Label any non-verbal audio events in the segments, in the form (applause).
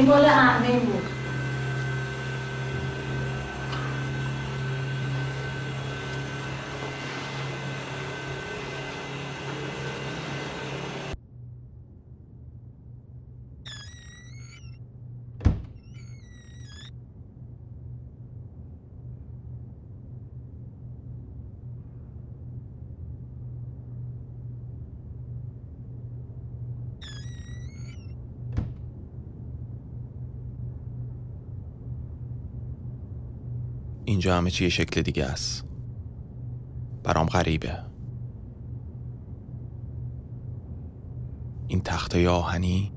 برای این مال احمه بود اینجا همه چی شکل دیگه است. برام غریبه. این تخته آهنی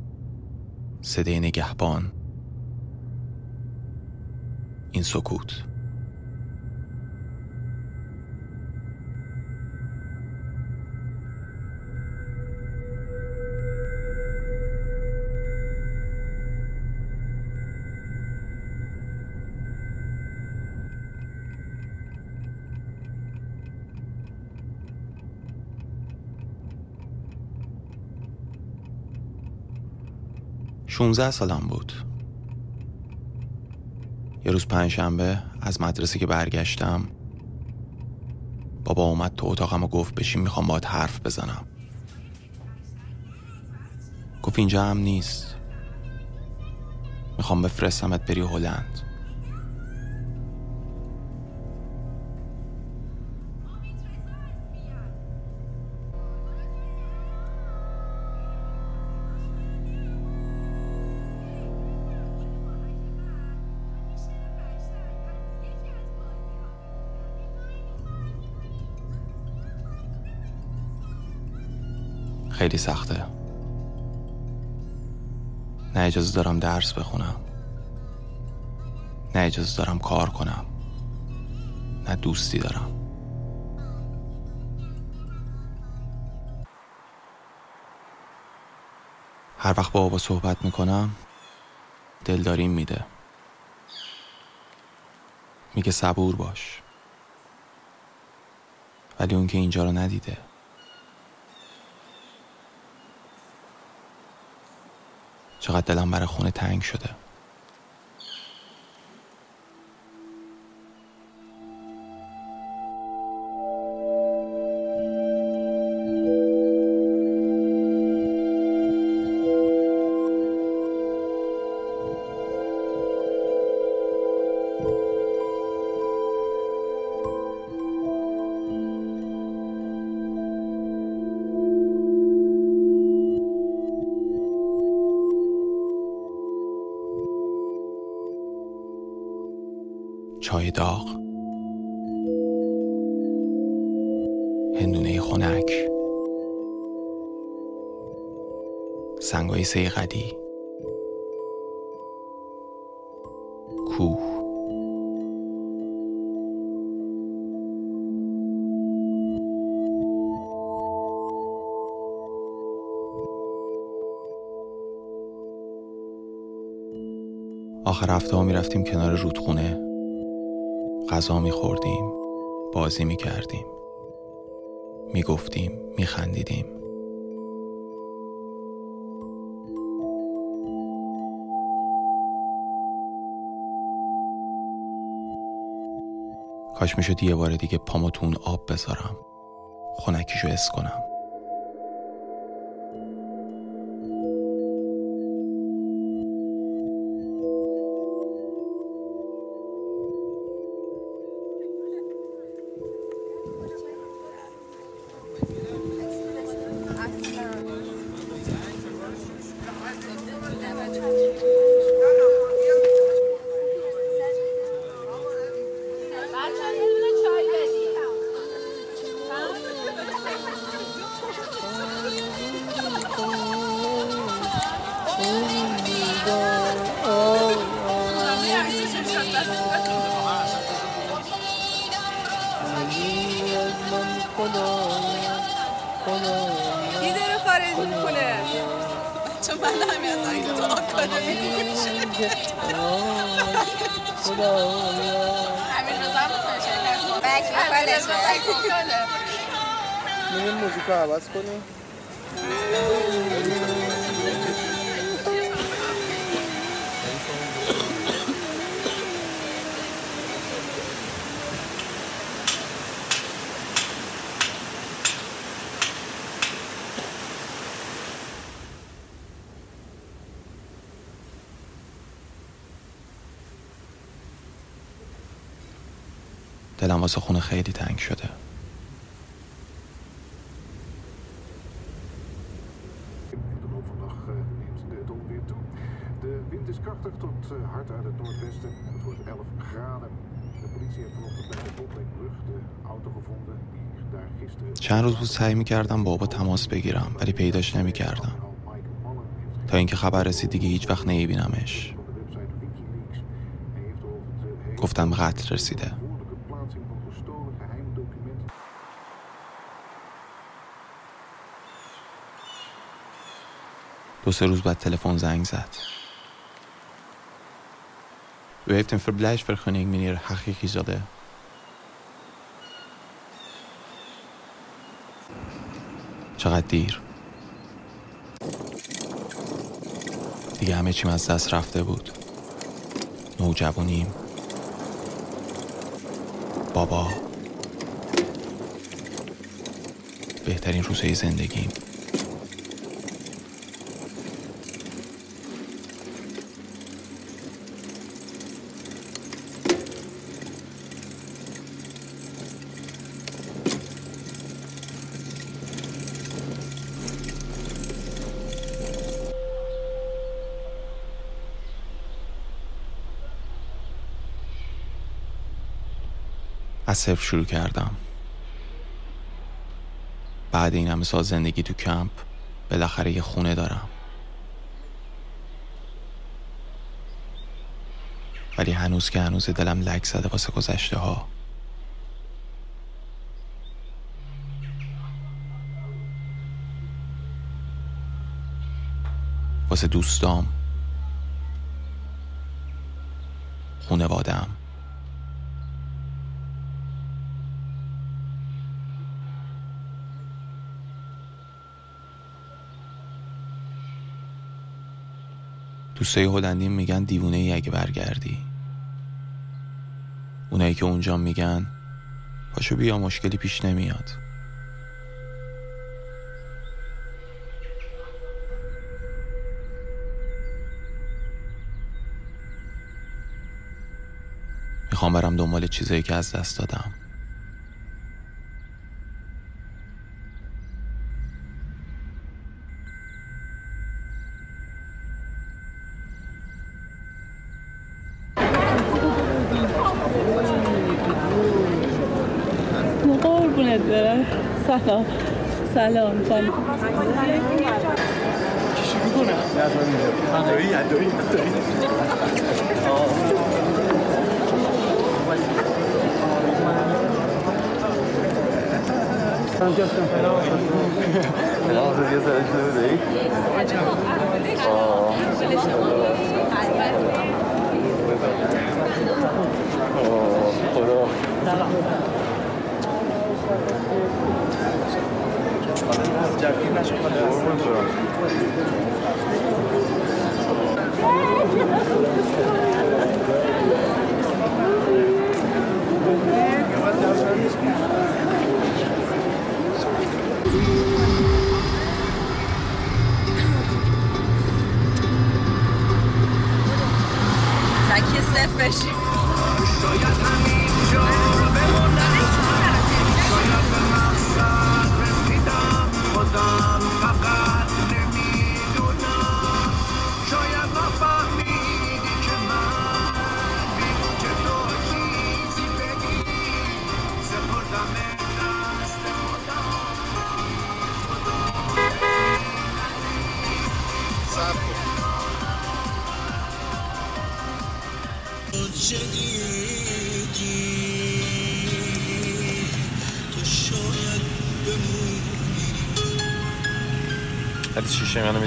صدای نگهبان. این سکوت. 16 سالم بود. یه روز پنجشنبه از مدرسه که برگشتم بابا اومد تو اتاقم و گفت بشین می‌خوام باید حرف بزنم. گفت اینجا هم نیست. می‌خوام بفرستمت بری هلند. خیلی سخته. نه اجازه دارم درس بخونم. نه اجازه دارم کار کنم. نه دوستی دارم. هر وقت با بابا صحبت می‌کنم دلداریم میده. میگه صبور باش. ولی اون که اینجا رو ندیده. چقدر دلم برای خونه تنگ شده. چای داغ. هندونه خنک. سنگای سیغدی کوه. آخر هفته ها می رفتیم کنار رودخونه. غذا میخوردیم بازی می‌کردیم. می‌گفتیم میخندیدیم. کاش می‌شد یه بار دیگه پامو آب بذارم. خونکیشو اس کنم. میریم موزیک عوض کنیم auto gevonden die daar gisteren... چند روز بود سعی می‌کردم بابا تماس بگیرم ولی پیداش Mullen heeft تا اینکه خبر رسید دیگه هیچ وقت نمیبینمش. گفتم قتل رسیده. دو سه روز بعد تلفن زنگ زد. U heeft een verblijfsvergunning, meneer Hagikizade. چقدر دیر؟ دیگه همه چیم از دست رفته بود. نوجوانیم. بابا. بهترین روزهای زندگیم. از صفر شروع کردم. بعد این همه سال زندگی تو کمپ بالاخره یه خونه دارم. ولی هنوز که هنوز دلم لک زده واسه گذشته ها واسه دوستام. خونوادم. دوستای هلندی میگن دیوونه ای اگه برگردی. اونایی که اونجا میگن پاشو بیا مشکلی پیش نمیاد. می‌خوام برم دنبال چیزایی که از دست دادم. alle und dann. Ja, so ein ja, durch, durch. Genau, so ist er nicht nötig. Oh. Oh, oder? Thank you.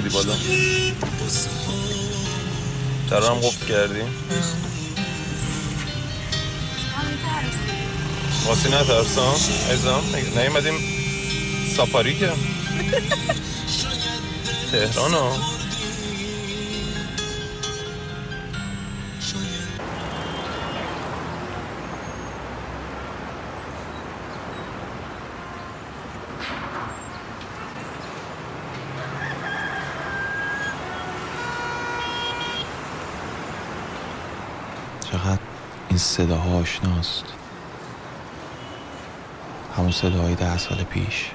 میدی بالا؟ در هم قفل کردی. واسی نترسم. ازم نیومدیم سافاری که؟ تهران ها چقدر این صداها آشناست. همون صداهای ده سال پیش.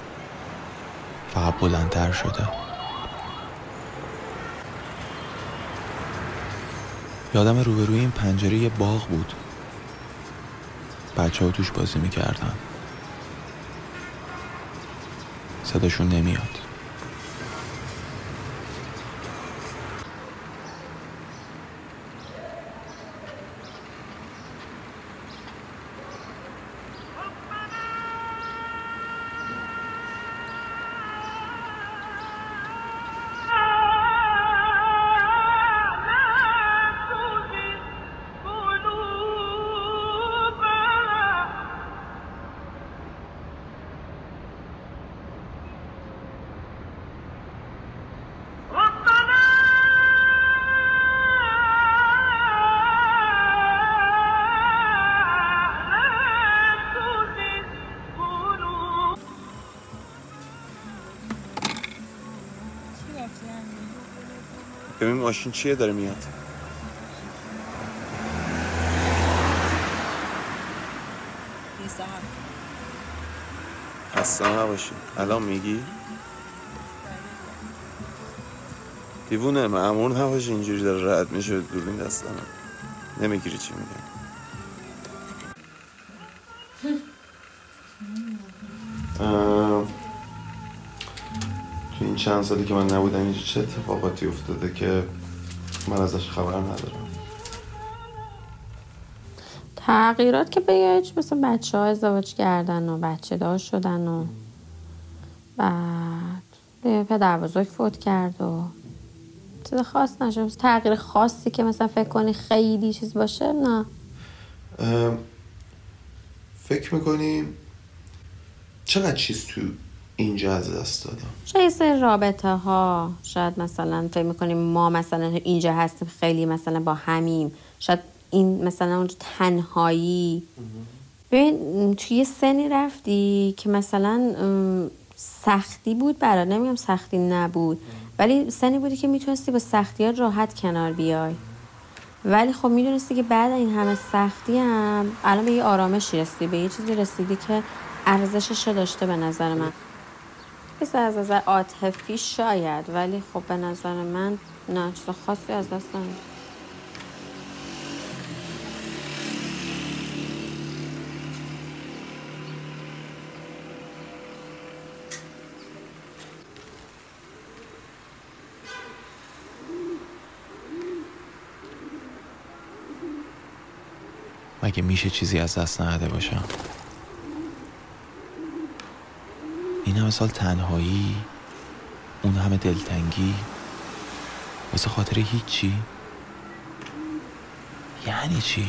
فقط بلندتر شده. یادم روبروی این پنجره یه باغ بود. بچه ها توش بازی می‌کردن. صداشون نمیاد. ماشین چیه داره میاد؟ خسته نباشی الان میگی؟ دیوونه معمور نباشی اینجوری داره رد میشه دوربین دستم نمی‌گیری چی میگم تو این چند سالی که من نبودم اینجا چه اتفاقاتی افتاده که من ازش خبر ندارم؟ تغییرات که بگه مثل بچه ها ازدواج کردن و بچه دار شدن و بعد پدر بزرگ فوت کرد و چیز خاص نشد تغییر خاصی که مثلا فکر کنی خیلی چیز باشه نه. فکر می‌کنی چقدر چیز تو اینجا از دست دادم. شاید رابطه ها شاید مثلا فکر می‌کنیم ما مثلا اینجا هستیم خیلی مثلا با همیم. شاید این مثلا اونجا تنهایی. ببین توی یه سنی رفتی که مثلا سختی بود برات. نمیگم سختی نبود ولی سنی بودی که می‌تونستی با سختی ها راحت کنار بیای. ولی خب می‌دونستی که بعد این همه سختی هم الان به یه آرامشی رسیدی به یه چیزی رسیدی که ارزشش رو داشته به نظر من. مثل از نظر عاطفی شاید ولی خب به نظر من نه چیز خاصی از دست مگه میشه چیزی از دست نداده باشم این همه سال تنهایی اون همه دلتنگی واسه خاطر هیچی؟ یعنی چی؟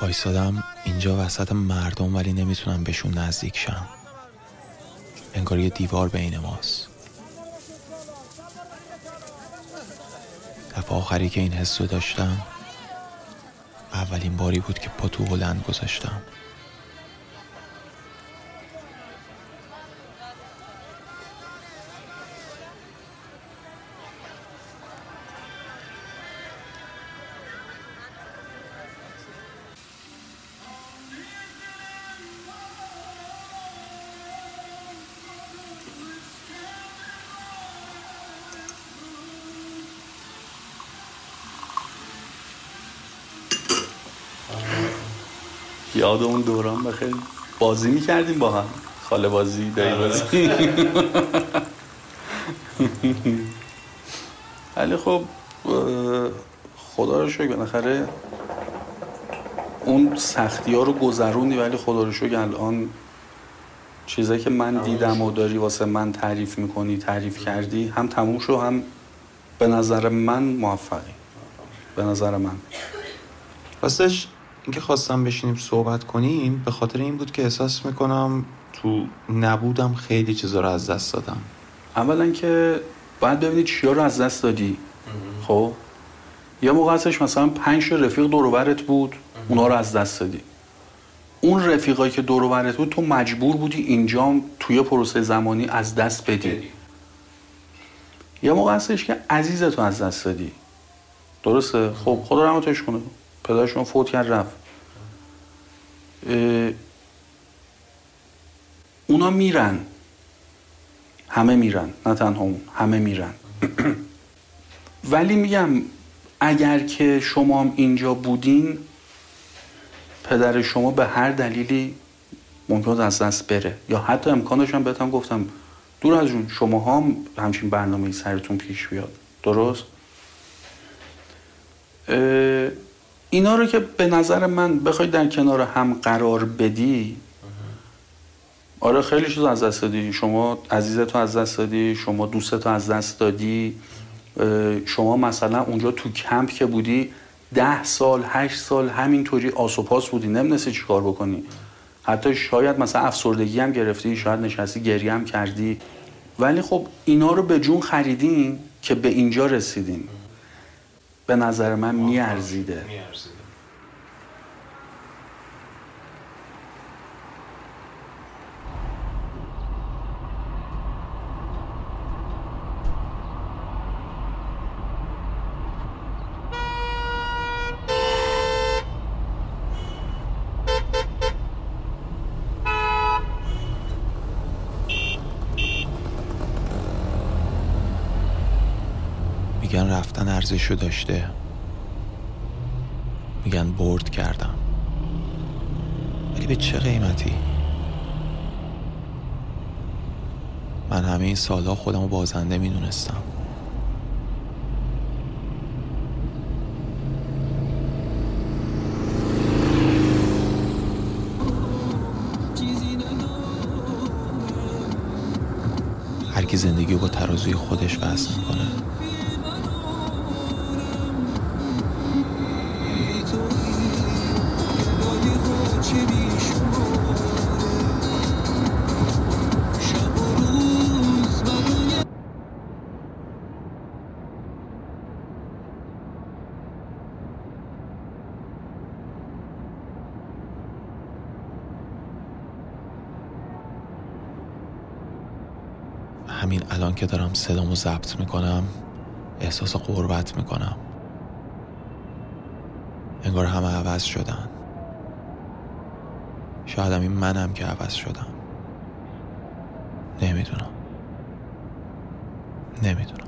وایسادم اینجا وسط مردم ولی نمی‌تونم بهشون نزدیک شم. انگار یه دیوار بین ماست. دفعه آخری که این حس رو داشتم اولین باری بود که پا تو هلند گذاشتم. یاد اون دوران بخیر بازی می‌کردیم با هم. خاله بازی دایی بازی. ولی خب خدا رو شکر بالاخره اون سختی ها رو گذروندی ولی خدا رو شکر الان چیزایی که من دیدم و داری واسه من تعریف می‌کنی تعریف کردی هم تموم شو هم به نظر من موفقی. به نظر من. راستش اینکه خواستم بشینیم صحبت کنیم به خاطر این بود که احساس می‌کنم تو نبودم خیلی چیزا رو از دست دادم. اولا که باید ببینید چیا رو از دست دادی. خب؟ یه موقع هستش مثلا پنج رفیق دور و برت بود اونا رو از دست دادی. اون رفیقایی که دور و برت بود تو مجبور بودی اینجا توی پروسه زمانی از دست بدی. یه موقع هستش که عزیزتو از دست دادی. درسته؟ خب خدا رحمتش کنه. پدرشون فوت کرد رفت. اونا میرن. همه میرن. نه تنها اون همه میرن. (clears throat) ولی میگم اگر که شما هم اینجا بودین پدر شما به هر دلیلی ممکن از دست بره. یا حتی امکانش هم بهتم گفتم. دور از جون شما هم همچین برنامه سرتون پیش بیاد. درست؟ اینا رو که به نظر من بخوای در کنار هم قرار بدی آره خیلی چیز از دست دادی. شما عزیزتو از دست دادی شما دوستتو از دست دادی. شما مثلا اونجا تو کمپ که بودی ده سال هشت سال همینطوری آس و پاس بودی. نمی‌دونستی چی کار بکنی. حتی شاید مثلا افسردگی هم گرفتی شاید نشستی گریه هم کردی. ولی خب اینا رو به جون خریدین که به اینجا رسیدین. به نظر من میارزیده میگن رفتن ارزشو داشته. میگن برد کردم. ولی به چه قیمتی؟ من همه این سالها خودم رو بازنده می‌دونستم. هر کی زندگی رو با ترازوی خودش وصل می‌کنه. که دارم صدامو ضبط می‌کنم احساس قربت می‌کنم. انگار همه عوض شدن. شاید این منم که عوض شدم. نمی‌دونم. نمی‌دونم.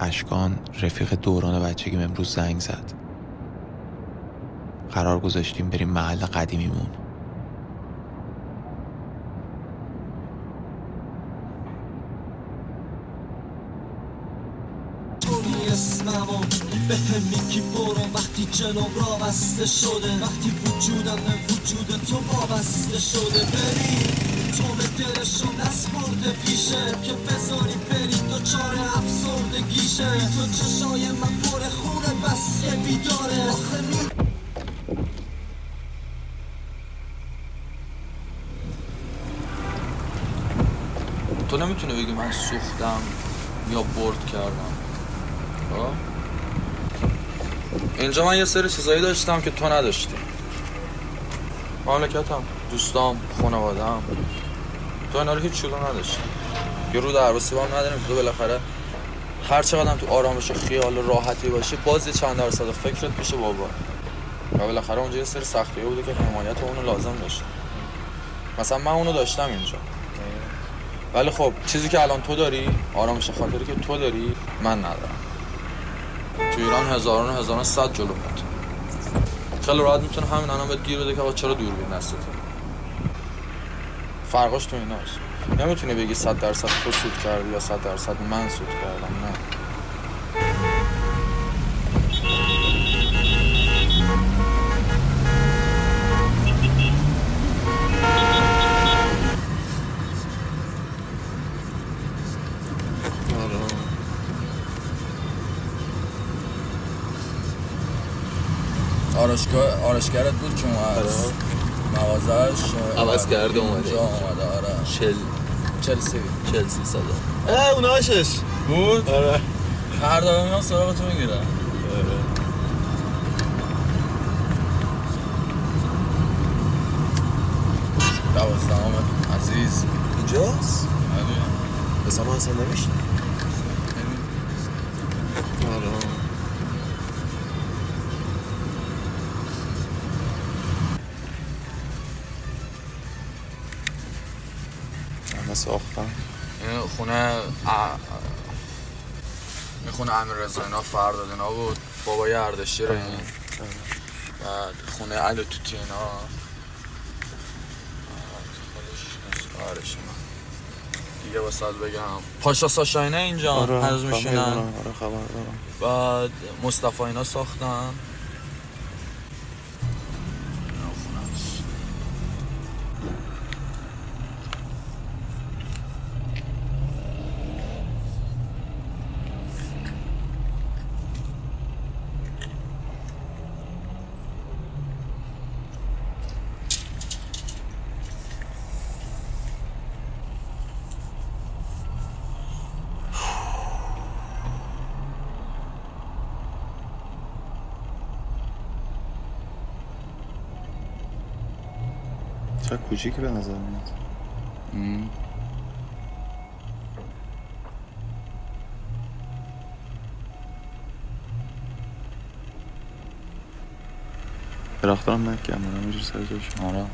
اشکان رفیق دوران بچگیم امروز زنگ زد. قرار گذاشتیم بریم محل قدیمیمون. اسممو به میگی برو وقتی جلوم را بسته شده وقتی وجودم به وجود تو وابسته شده بری تو به دلشون دست برده پیشه که بذاری بری تو چاره افسرده گیشه تو چشای من پر خونه بس یه بیداره. آخه می تو نمی‌تونی بگی من سوختم یا برد کردم. خب؟ اینجا من یه سری چیزایی داشتم که تو نداشتی. مملکتم دوستام خانوادم تو اینا رو هیچ چیزو نداشتی. یه رو درواسی با هم نداریم. تو بالاخره هر چقدر تو آرامش و خیال و راحتی باشی باز یه چند درصد فکرت پیش بابا. و بالاخره اونجا یه سری سختی بوده که حمایت اونو لازم داشت. مثلا من اونو داشتم اینجا. ولی خب چیزی که الان تو داری آرامش خاطری که تو داری من ندارم. تو ایران هزاران و هزاران صد جلو بود خیلی راحت می‌تونه همین الان به گیر بده که آقا چرا دوربین دستته فرقاش تو ایناست. نمی‌تونی بگی صد درصد تو سود کردی یا صد درصد من سود کردم. آرشگاه آرشگرت بود که اومد. مغازش عوض کرده اومده. اینجا اومده. آره. چل چلسی. چلسی صدا. اه اوناشش بود؟ آره. هر دفعه میام سراغ تو می‌گیرم دوازدهم عزیز. اینجاست؟ آره. بس من اصلا نمیشنم ساختم این خونه ا- این خونه امیر رضا اینا فرداد اینا بود. بابای اردشیر این بعد خونه علی توتی اینا. خودش اینا. دیگه واسه بگم. پاشا ساشا اینا اینجا آره هنوز میشینن. آره خبر دارم. بعد مصطفی اینا ساختن. کوچیکی به نظر میاد. ام. درختان نکم دارم اینجور سر جاش آره.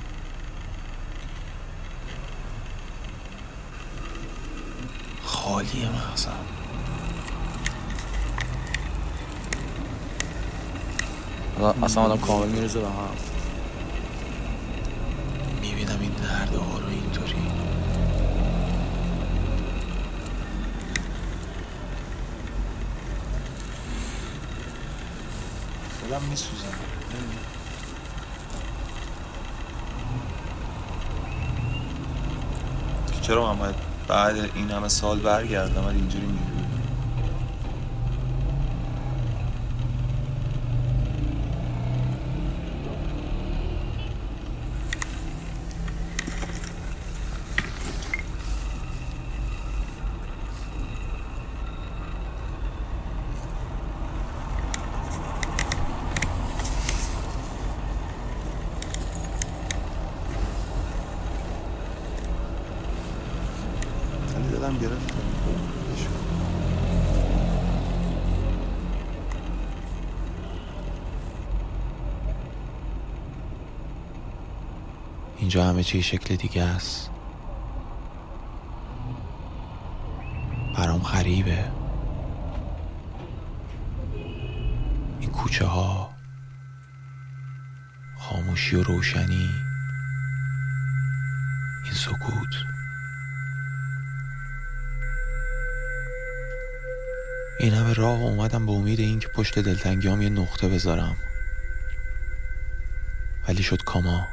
خالیه مغزم اصلا آدم کامل میرزه به هم. درده ها رو اینطوری. دلم میسوزه چرا من باید بعد این همه سال برگردم ولی اینجوری می‌بینم ولی دلم گرفت اینجا همه چی شکل دیگه است. برام غریبه. این کوچه ها خاموشی و روشنی. این سکوت. این همه راه اومدم به امید این که پشت دلتنگیام یه نقطه بذارم. ولی شد کاما.